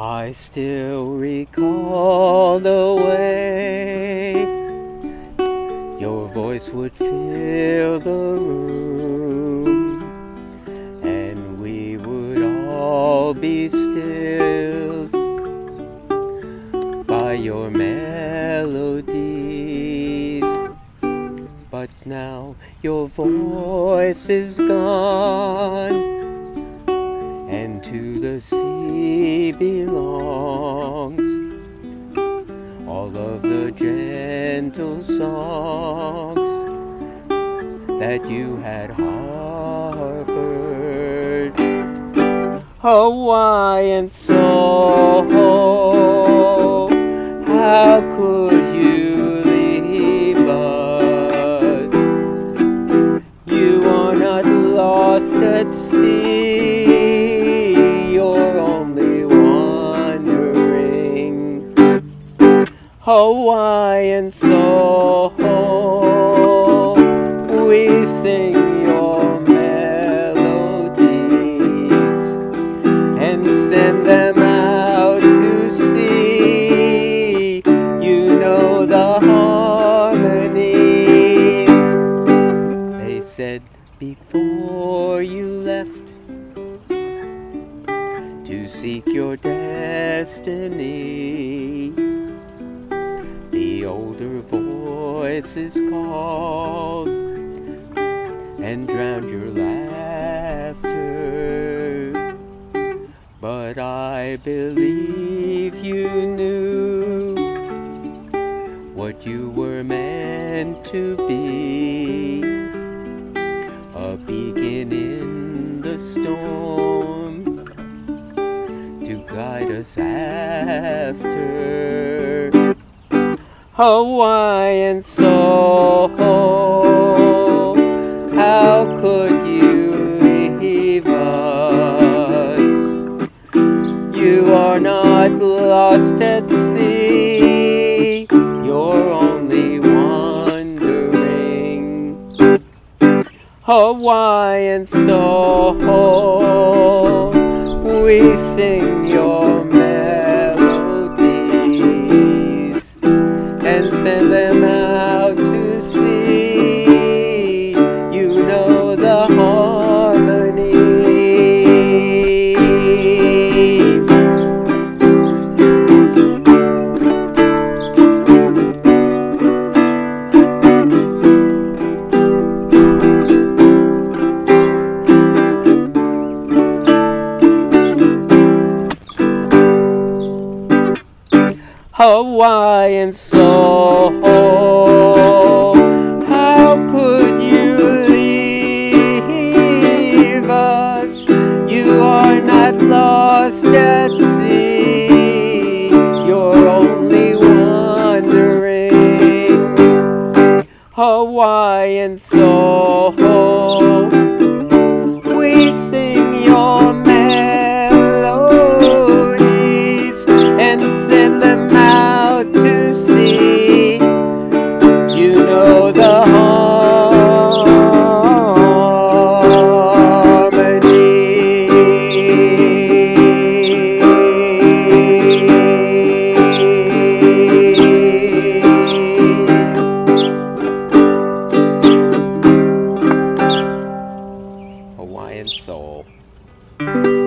I still recall the way your voice would fill the room, and we would all be stilled by your melodies. But now your voice is gone and to the sea belongs all of the gentle songs that you had harbored. Hawaiian soul, how could Hawaiian soul, we sing your melodies and send them out to sea. You know the harmony. They said before you left to seek your destiny. Voices called and drowned your laughter. But I believe you knew what you were meant to be a beacon in the storm to guide us after. Hawaiian soul, how could you leave us? You are not lost at sea, you're only wandering. Hawaiian soul, them Hawaiian soul. How could you leave us? You are not lost at sea. You're only wandering. Hawaiian soul. We Hawaiian soul.